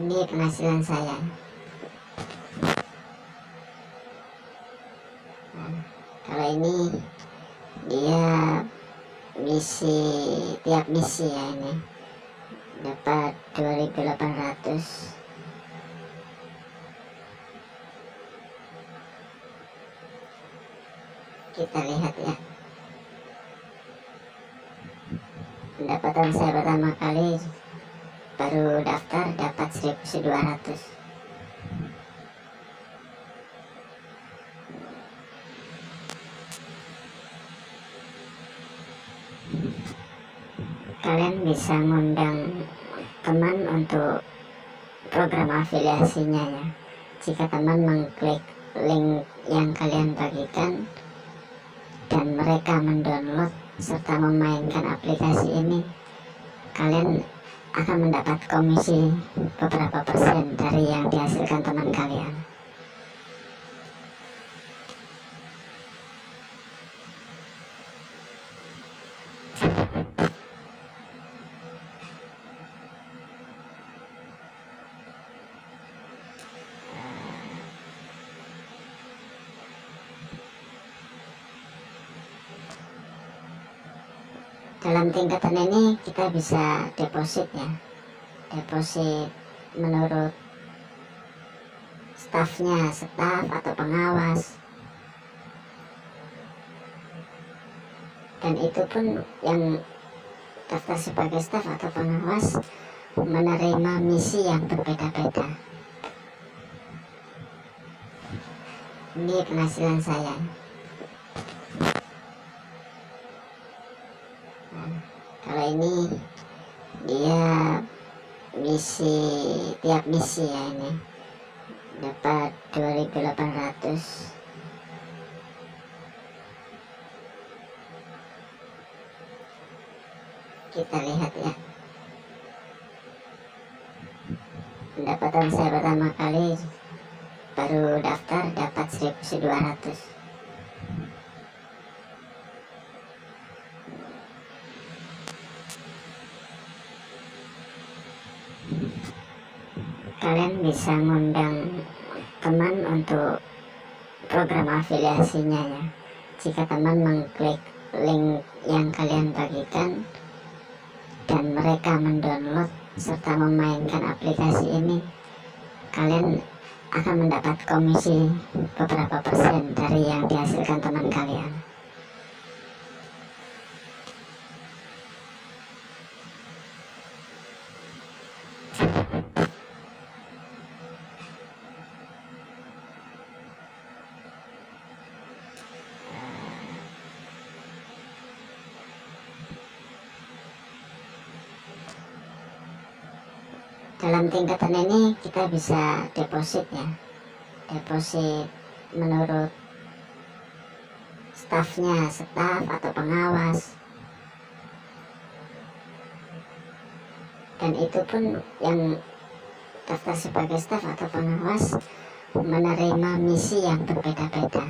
ini penghasilan saya. Nah, kalau ini dia misi tiap misi ya ini. Dapat 2800 kita lihat ya. Pendapatan saya pertama kali baru daftar dapat 1200 kalian bisa ngundang teman untuk program afiliasinya ya. Jika teman mengklik link yang kalian bagikan dan mereka mendownload serta memainkan aplikasi ini kalian akan mendapat komisi beberapa persen dari yang dihasilkan teman kalian dalam tingkatan ini kita bisa deposit ya. Deposit menurut staffnya staff atau pengawas. Dan itu pun yang daftar sebagai staff atau pengawas menerima misi yang berbeda-beda. Ini penghasilan saya kalau ini dia misi tiap misi ya ini. Dapat 2800 kita lihat ya. Pendapatan saya pertama kali baru daftar dapat 1200 kalian bisa ngundang teman untuk program afiliasinya ya. Jika teman mengklik link yang kalian bagikan dan mereka mendownload serta memainkan aplikasi ini kalian akan mendapat komisi beberapa persen dari yang dihasilkan teman kalian dalam tingkatan ini kita bisa deposit ya. Deposit menurut staffnya staff atau pengawas. Dan itu pun yang daftar sebagai staff atau pengawas menerima misi yang berbeda-beda